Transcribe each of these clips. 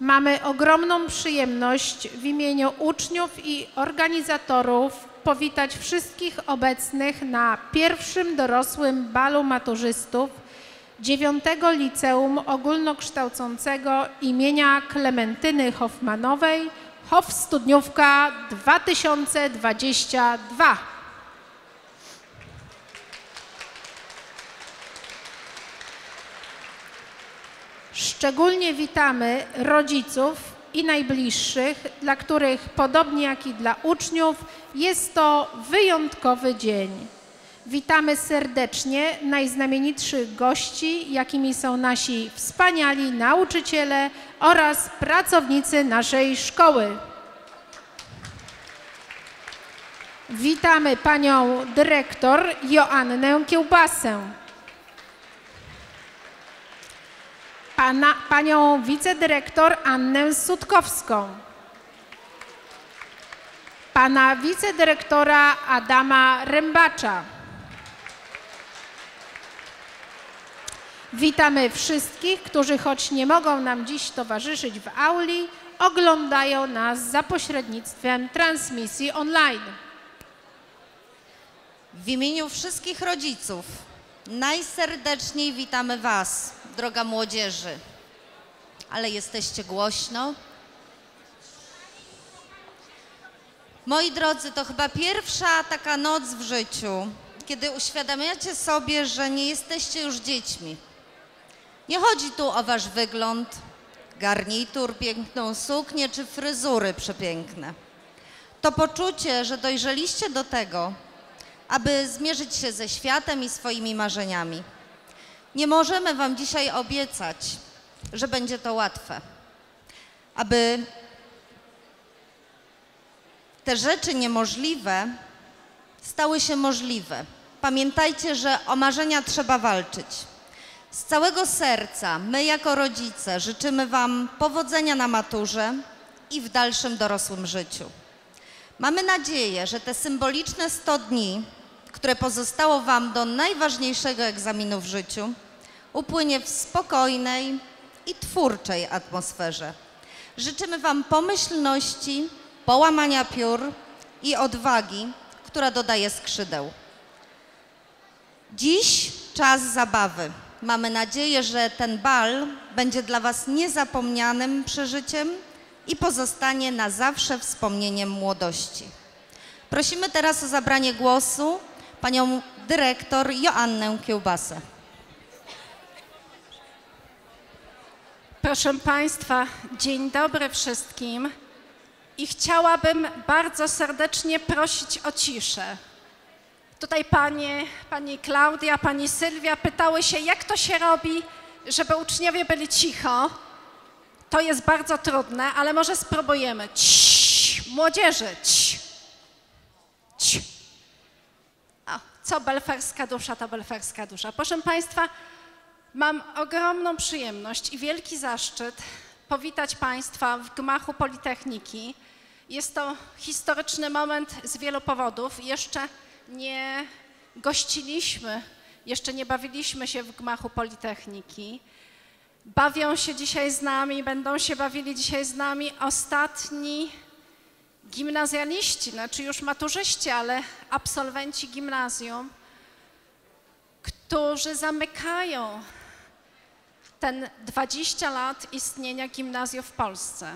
Mamy ogromną przyjemność w imieniu uczniów i organizatorów powitać wszystkich obecnych na pierwszym dorosłym balu maturzystów dziewiątego Liceum Ogólnokształcącego imienia Klementyny Hoffmanowej Hof Studniówka 2022. Szczególnie witamy rodziców i najbliższych, dla których podobnie jak i dla uczniów jest to wyjątkowy dzień. Witamy serdecznie najznamienitszych gości, jakimi są nasi wspaniali nauczyciele oraz pracownicy naszej szkoły. Witamy panią dyrektor Joannę Kiełbasę. Pana, panią wicedyrektor Annę Sutkowską, pana wicedyrektora Adama Rębacza. Witamy wszystkich, którzy choć nie mogą nam dziś towarzyszyć w auli, oglądają nas za pośrednictwem transmisji online. W imieniu wszystkich rodziców najserdeczniej witamy Was, droga młodzieży. Ale jesteście głośno. Moi drodzy, to chyba pierwsza taka noc w życiu, kiedy uświadamiacie sobie, że nie jesteście już dziećmi. Nie chodzi tu o Wasz wygląd, garnitur, piękną suknię czy fryzury przepiękne. To poczucie, że dojrzeliście do tego, aby zmierzyć się ze światem i swoimi marzeniami. Nie możemy Wam dzisiaj obiecać, że będzie to łatwe. Aby te rzeczy niemożliwe stały się możliwe. Pamiętajcie, że o marzenia trzeba walczyć. Z całego serca my, jako rodzice, życzymy Wam powodzenia na maturze i w dalszym dorosłym życiu. Mamy nadzieję, że te symboliczne 100 dni, które pozostało Wam do najważniejszego egzaminu w życiu, upłynie w spokojnej i twórczej atmosferze. Życzymy Wam pomyślności, połamania piór i odwagi, która dodaje skrzydeł. Dziś czas zabawy. Mamy nadzieję, że ten bal będzie dla Was niezapomnianym przeżyciem i pozostanie na zawsze wspomnieniem młodości. Prosimy teraz o zabranie głosu panią dyrektor Joannę Kiełbasę. Proszę Państwa, dzień dobry wszystkim i chciałabym bardzo serdecznie prosić o ciszę. Tutaj panie, pani Klaudia, pani Sylwia pytały się, jak to się robi, żeby uczniowie byli cicho. To jest bardzo trudne, ale może spróbujemy. Cii, młodzieży, cii, cii. Co belferska dusza, to belferska dusza. Proszę Państwa, mam ogromną przyjemność i wielki zaszczyt powitać Państwa w gmachu Politechniki. Jest to historyczny moment z wielu powodów. Jeszcze nie gościliśmy, jeszcze nie bawiliśmy się w gmachu Politechniki. Bawią się dzisiaj z nami, będą się bawili dzisiaj z nami ostatni gimnazjaliści, znaczy już maturzyści, ale absolwenci gimnazjum, którzy zamykają ten 20 lat istnienia gimnazjum w Polsce.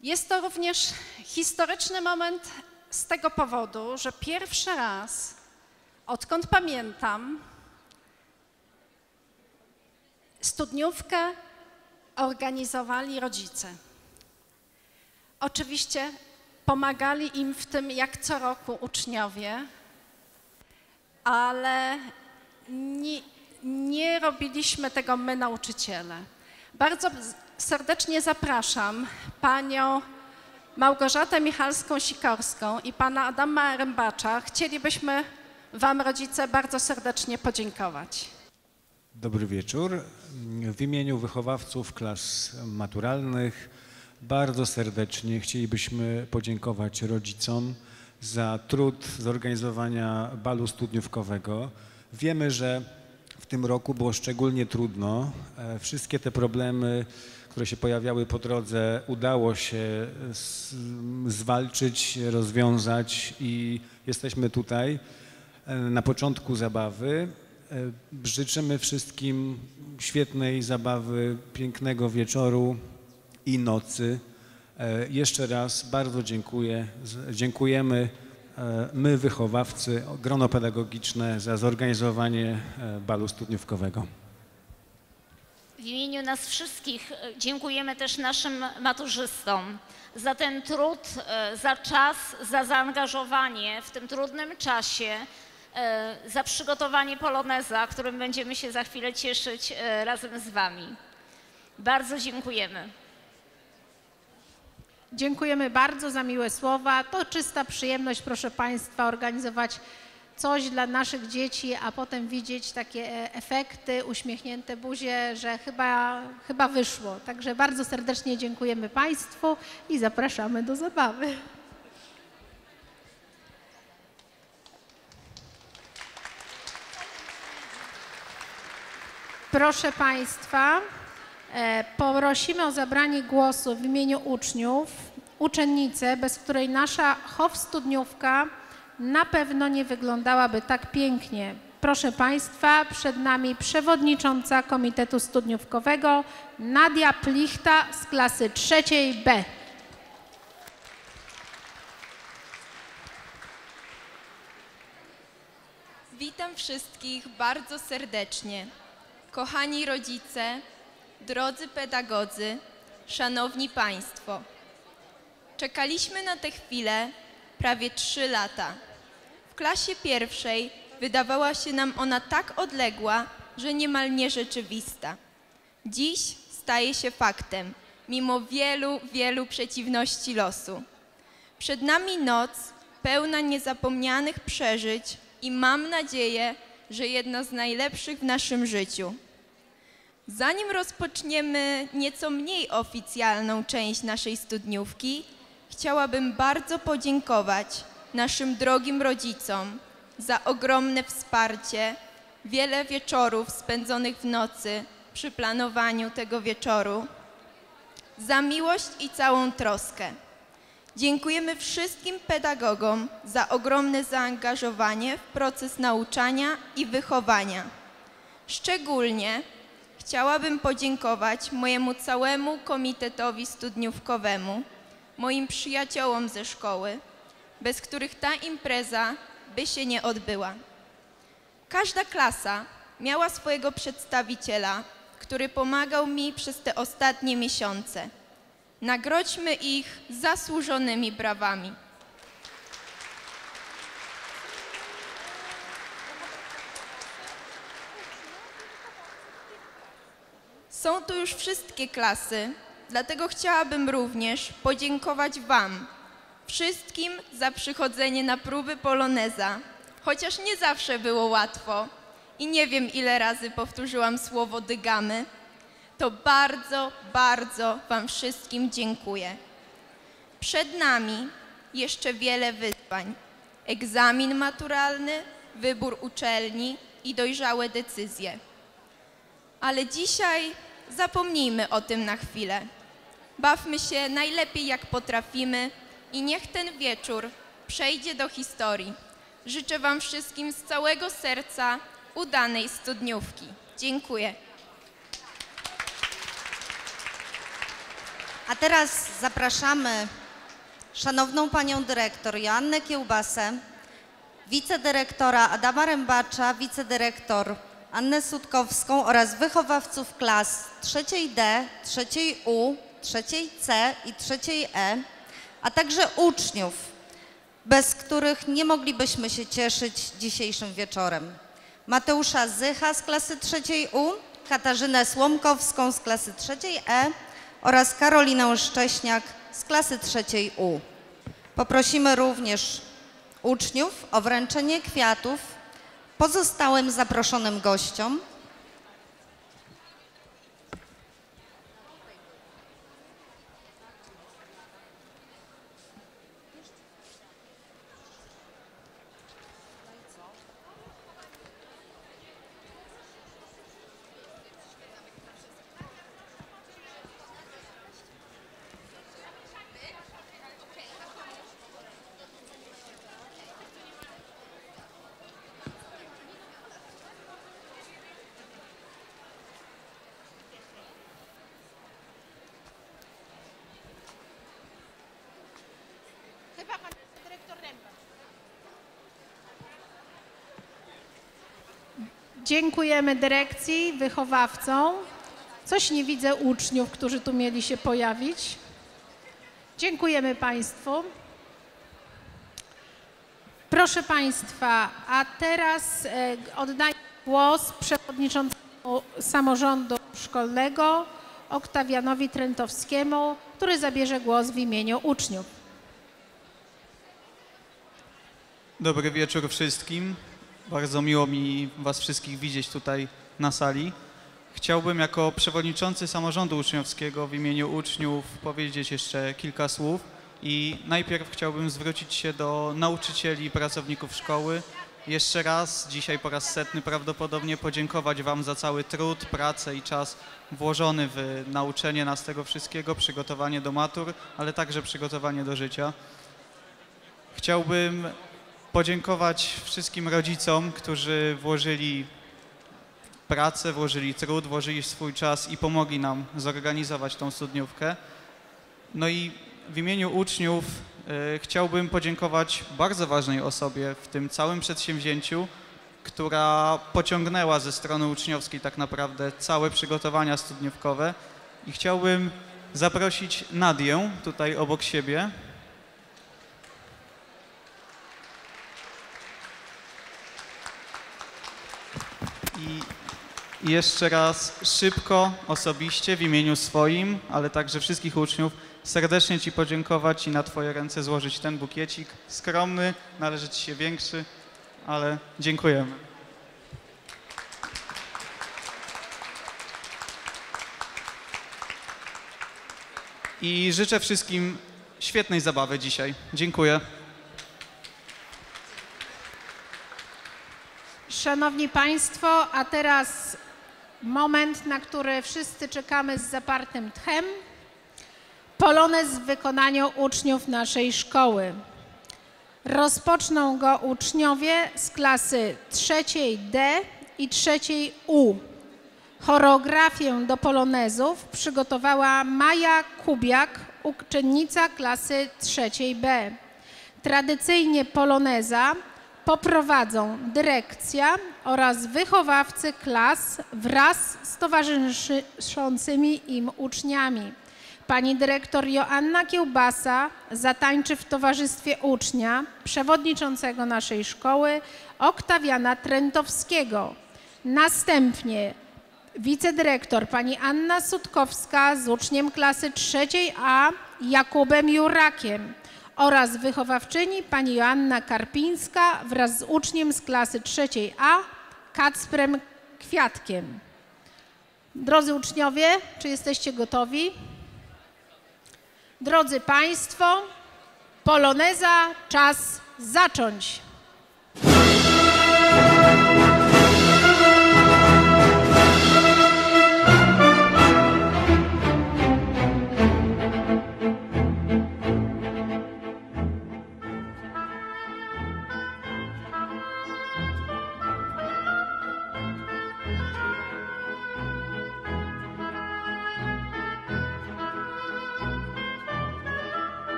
Jest to również historyczny moment z tego powodu, że pierwszy raz, odkąd pamiętam, studniówkę organizowali rodzice. Oczywiście pomagali im w tym jak co roku uczniowie, ale nie, nie robiliśmy tego my nauczyciele. Bardzo serdecznie zapraszam panią Małgorzatę Michalską-Sikorską i pana Adama Rębacza. Chcielibyśmy wam, rodzice, bardzo serdecznie podziękować. Dobry wieczór. W imieniu wychowawców klas maturalnych bardzo serdecznie chcielibyśmy podziękować rodzicom za trud zorganizowania balu studniówkowego Wiemy, że w tym roku było szczególnie trudno. E, Wszystkie te problemy, które się pojawiały po drodze, udało się zwalczyć, rozwiązać i jesteśmy tutaj e, na początku zabawy. E, Życzymy wszystkim świetnej zabawy, pięknego wieczoru i nocy. E, Jeszcze raz bardzo dziękuję. Dziękujemy e, my, wychowawcy, grono pedagogiczne za zorganizowanie balu studniówkowego. W imieniu nas wszystkich dziękujemy też naszym maturzystom za ten trud, za czas, za zaangażowanie w tym trudnym czasie, za przygotowanie poloneza, którym będziemy się za chwilę cieszyć e, razem z Wami. Bardzo dziękujemy. Dziękujemy bardzo za miłe słowa. To czysta przyjemność, proszę Państwa, organizować coś dla naszych dzieci, a potem widzieć takie e, efekty, uśmiechnięte buzie, że chyba, chyba wyszło. Także bardzo serdecznie dziękujemy Państwu i zapraszamy do zabawy. Proszę Państwa, e, prosimy o zabranie głosu w imieniu uczniów, uczennicę, bez której nasza chow studniówka na pewno nie wyglądałaby tak pięknie. Proszę Państwa, przed nami przewodnicząca Komitetu Studniówkowego Nadia Plichta z klasy trzeciej B. Witam wszystkich bardzo serdecznie. Kochani rodzice, drodzy pedagodzy, szanowni państwo. Czekaliśmy na tę chwilę prawie trzy lata. W klasie pierwszej wydawała się nam ona tak odległa, że niemal nierzeczywista. Dziś staje się faktem, mimo wielu, wielu przeciwności losu. Przed nami noc pełna niezapomnianych przeżyć i mam nadzieję, że jedna z najlepszych w naszym życiu. Zanim rozpoczniemy nieco mniej oficjalną część naszej studniówki, chciałabym bardzo podziękować naszym drogim rodzicom za ogromne wsparcie, wiele wieczorów spędzonych w nocy przy planowaniu tego wieczoru, za miłość i całą troskę. Dziękujemy wszystkim pedagogom za ogromne zaangażowanie w proces nauczania i wychowania. Szczególnie chciałabym podziękować mojemu całemu komitetowi studniówkowemu, moim przyjaciołom ze szkoły, bez których ta impreza by się nie odbyła. Każda klasa miała swojego przedstawiciela, który pomagał mi przez te ostatnie miesiące. Nagrodźmy ich zasłużonymi brawami. Są tu już wszystkie klasy, dlatego chciałabym również podziękować Wam, wszystkim za przychodzenie na próby poloneza, chociaż nie zawsze było łatwo i nie wiem ile razy powtórzyłam słowo dygamy, to bardzo, bardzo Wam wszystkim dziękuję. Przed nami jeszcze wiele wyzwań. Egzamin maturalny, wybór uczelni i dojrzałe decyzje. Ale dzisiaj zapomnijmy o tym na chwilę. Bawmy się najlepiej jak potrafimy i niech ten wieczór przejdzie do historii. Życzę Wam wszystkim z całego serca udanej studniówki. Dziękuję. A teraz zapraszamy szanowną panią dyrektor Joannę Kiełbasę, wicedyrektora Adama Rębacza, wicedyrektor Annę Sutkowską oraz wychowawców klas trzeciej D, trzeciej U, trzeciej C i trzeciej E, a także uczniów, bez których nie moglibyśmy się cieszyć dzisiejszym wieczorem. Mateusza Zycha z klasy trzeciej U, Katarzynę Słomkowską z klasy trzeciej E oraz Karolinę Szcześniak z klasy trzeciej U. Poprosimy również uczniów o wręczenie kwiatów pozostałym zaproszonym gościom. Dziękujemy dyrekcji, wychowawcom. Coś nie widzę uczniów, którzy tu mieli się pojawić. Dziękujemy Państwu. Proszę Państwa, a teraz e, oddaję głos przewodniczącemu samorządu szkolnego Oktawianowi Trentowskiemu, który zabierze głos w imieniu uczniów. Dobry wieczór wszystkim. Bardzo miło mi Was wszystkich widzieć tutaj na sali. Chciałbym jako przewodniczący samorządu uczniowskiego w imieniu uczniów powiedzieć jeszcze kilka słów i najpierw chciałbym zwrócić się do nauczycieli i pracowników szkoły. Jeszcze raz, dzisiaj po raz setny prawdopodobnie podziękować Wam za cały trud, pracę i czas włożony w nauczenie nas tego wszystkiego, przygotowanie do matur, ale także przygotowanie do życia. Chciałbym podziękować wszystkim rodzicom, którzy włożyli pracę, włożyli trud, włożyli swój czas i pomogli nam zorganizować tą studniówkę. No i w imieniu uczniów y, chciałbym podziękować bardzo ważnej osobie w tym całym przedsięwzięciu, która pociągnęła ze strony uczniowskiej tak naprawdę całe przygotowania studniówkowe i chciałbym zaprosić Nadię tutaj obok siebie. I jeszcze raz szybko, osobiście, w imieniu swoim, ale także wszystkich uczniów, serdecznie Ci podziękować i na Twoje ręce złożyć ten bukiecik. Skromny, należy Ci się większy, ale dziękujemy. I życzę wszystkim świetnej zabawy dzisiaj. Dziękuję. Szanowni Państwo, a teraz moment, na który wszyscy czekamy z zapartym tchem. Polonez w wykonaniu uczniów naszej szkoły. Rozpoczną go uczniowie z klasy trzeciej D i trzeciej U. Choreografię do polonezów przygotowała Maja Kubiak, uczennica klasy trzeciej B. Tradycyjnie poloneza poprowadzą dyrekcja oraz wychowawcy klas wraz z towarzyszącymi im uczniami. Pani dyrektor Joanna Kiełbasa zatańczy w towarzystwie ucznia, przewodniczącego naszej szkoły, Oktawiana Trentowskiego. Następnie wicedyrektor pani Anna Sutkowska z uczniem klasy trzeciej A Jakubem Jurakiem oraz wychowawczyni pani Joanna Karpińska wraz z uczniem z klasy trzeciej A Kacprem Kwiatkiem. Drodzy uczniowie, czy jesteście gotowi? Drodzy Państwo, poloneza, czas zacząć.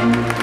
A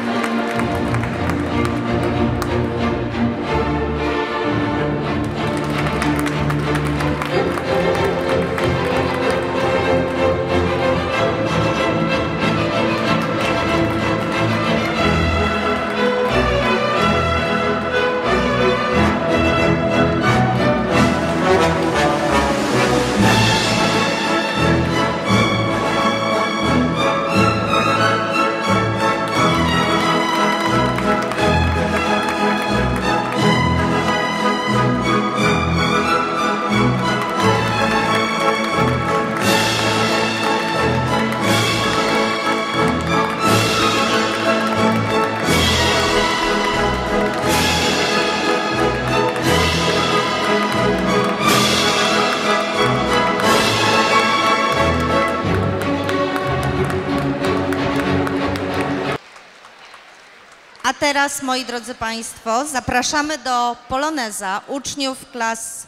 teraz, moi drodzy Państwo, zapraszamy do Poloneza uczniów klas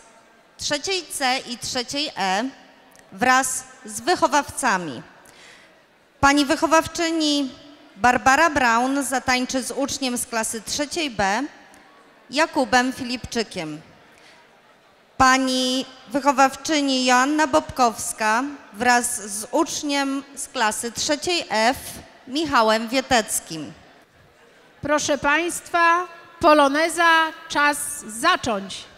trzeciej C i trzeciej E wraz z wychowawcami. Pani wychowawczyni Barbara Braun zatańczy z uczniem z klasy trzeciej B, Jakubem Filipczykiem. Pani wychowawczyni Joanna Bobkowska wraz z uczniem z klasy trzeciej F, Michałem Wieteckim. Proszę Państwa, poloneza, czas zacząć.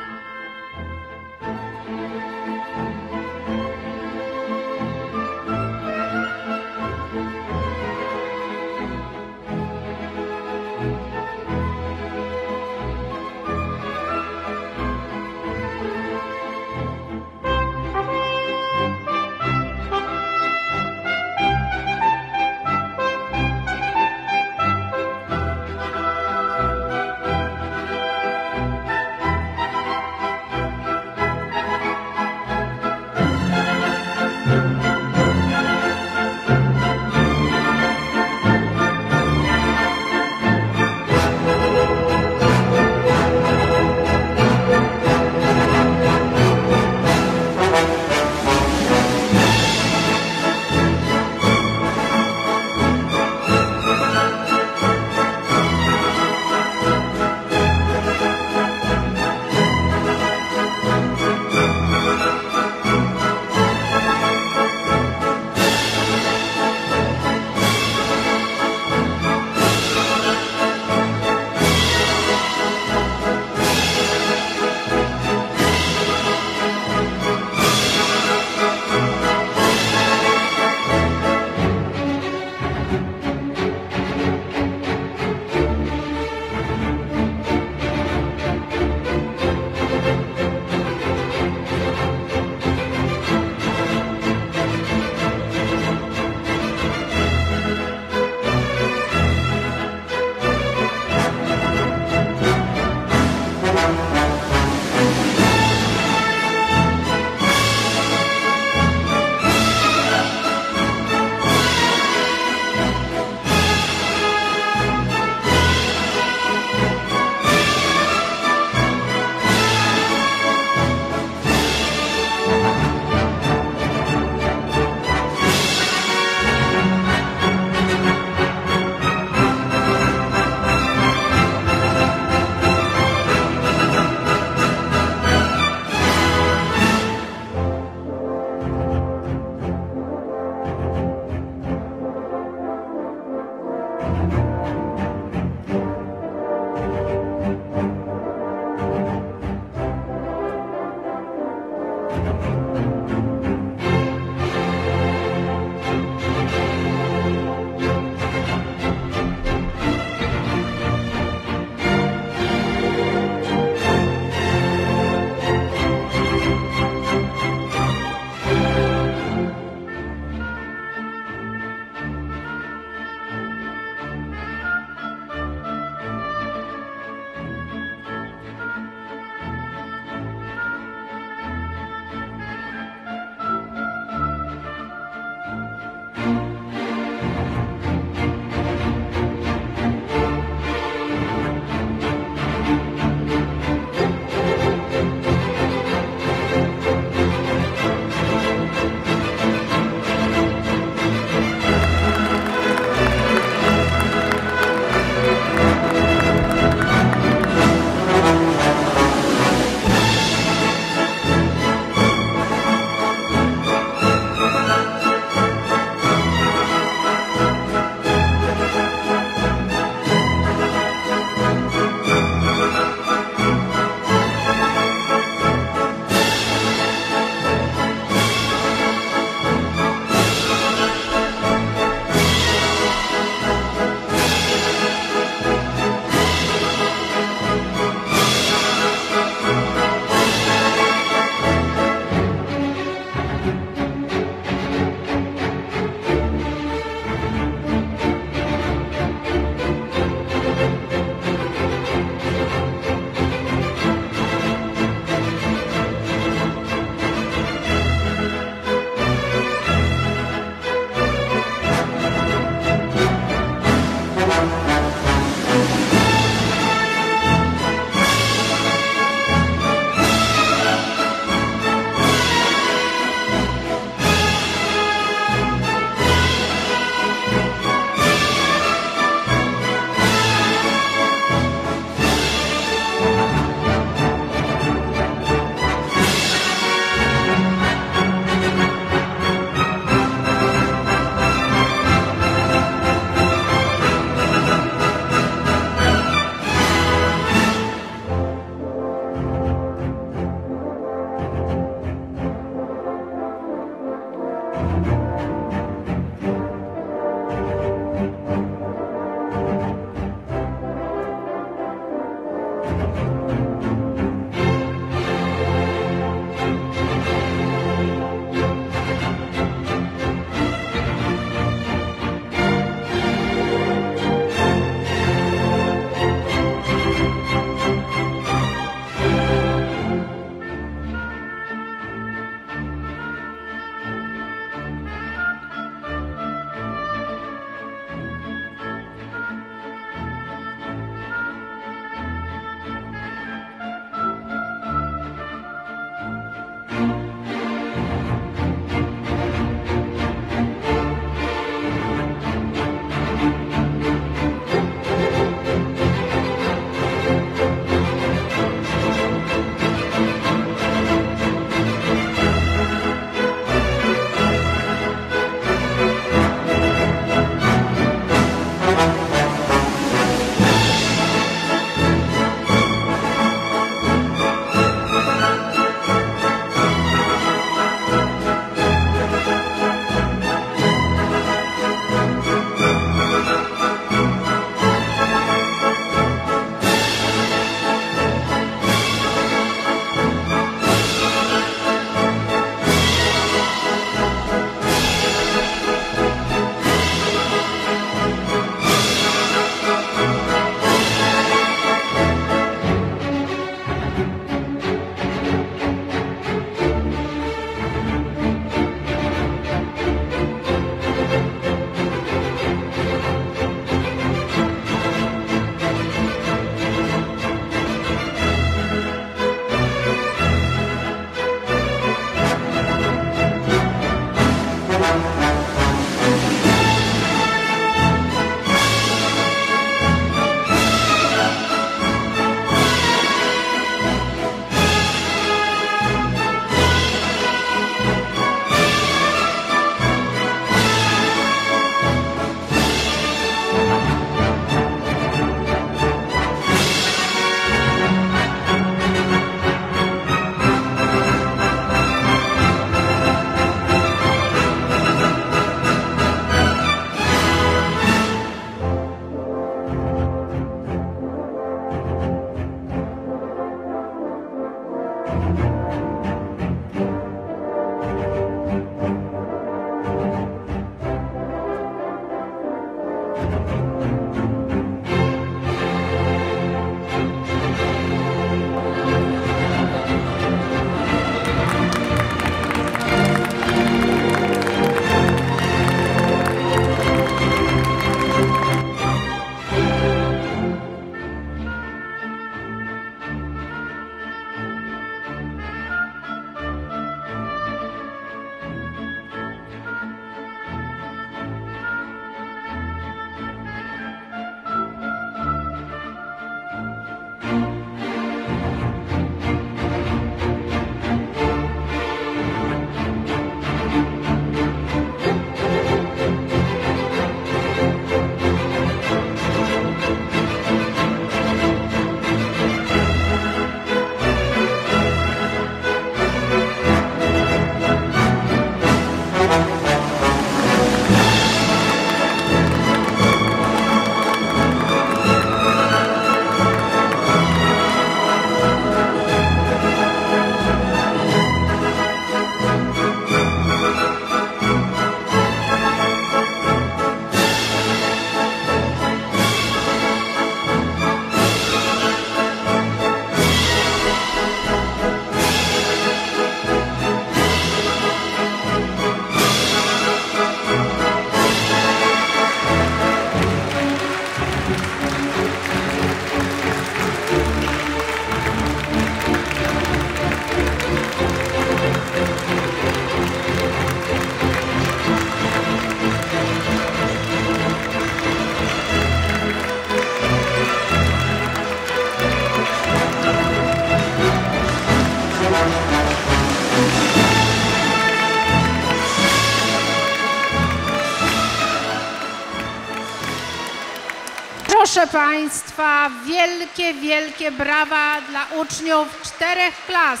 Państwa, wielkie, wielkie brawa dla uczniów czterech klas.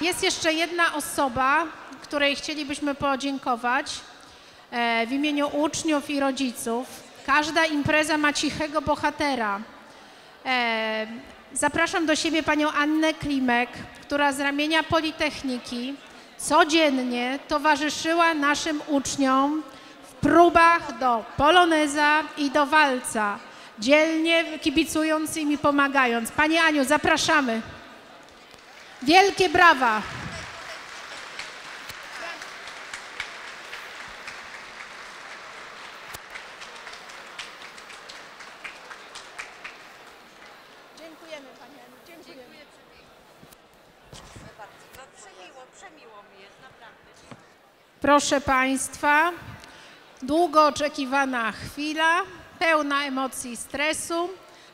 jest jeszcze jedna osoba, której chcielibyśmy podziękować e, w imieniu uczniów i rodziców. Każda impreza ma cichego bohatera. E, Zapraszam do siebie panią Annę Klimek, która z ramienia Politechniki codziennie towarzyszyła naszym uczniom próbach do poloneza i do walca, dzielnie kibicując im i pomagając. Pani Aniu, zapraszamy. Wielkie brawa. Proszę Państwa, długo oczekiwana chwila, pełna emocji i stresu.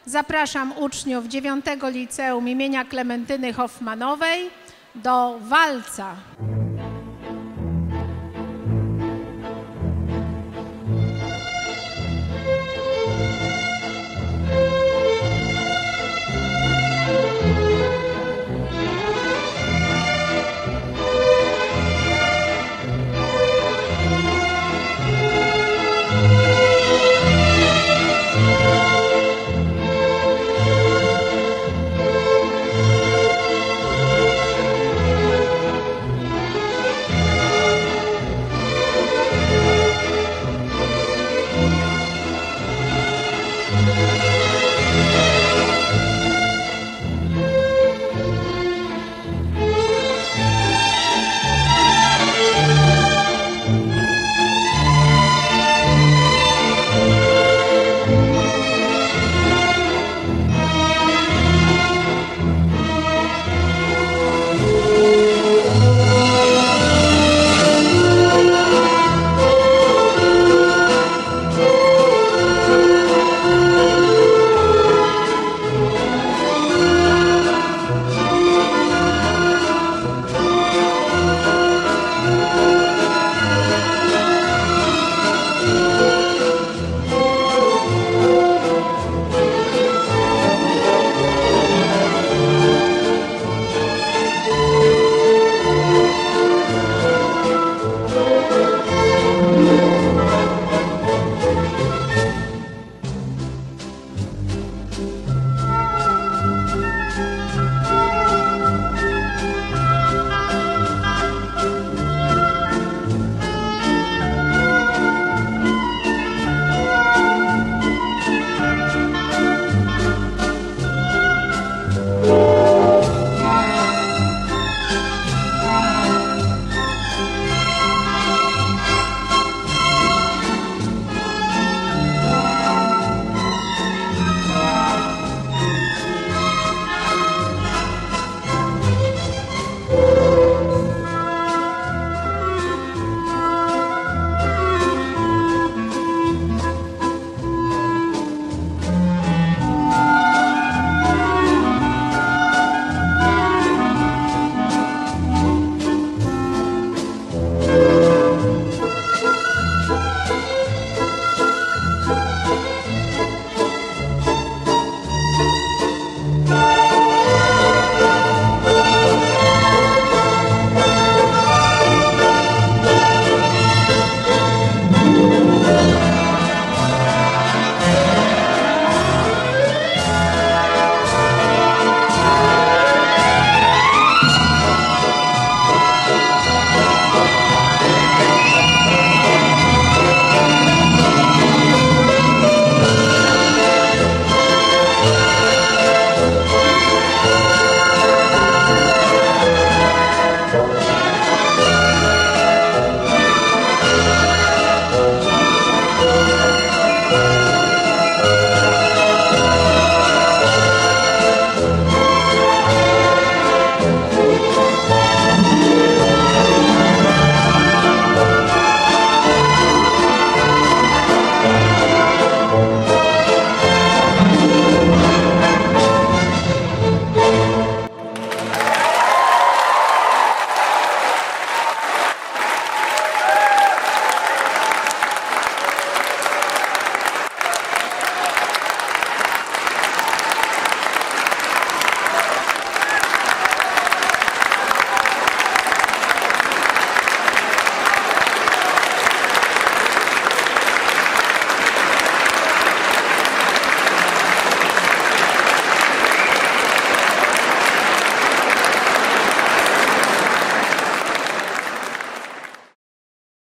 Zapraszam uczniów 9 liceum imienia Klementyny Hoffmanowej do walca.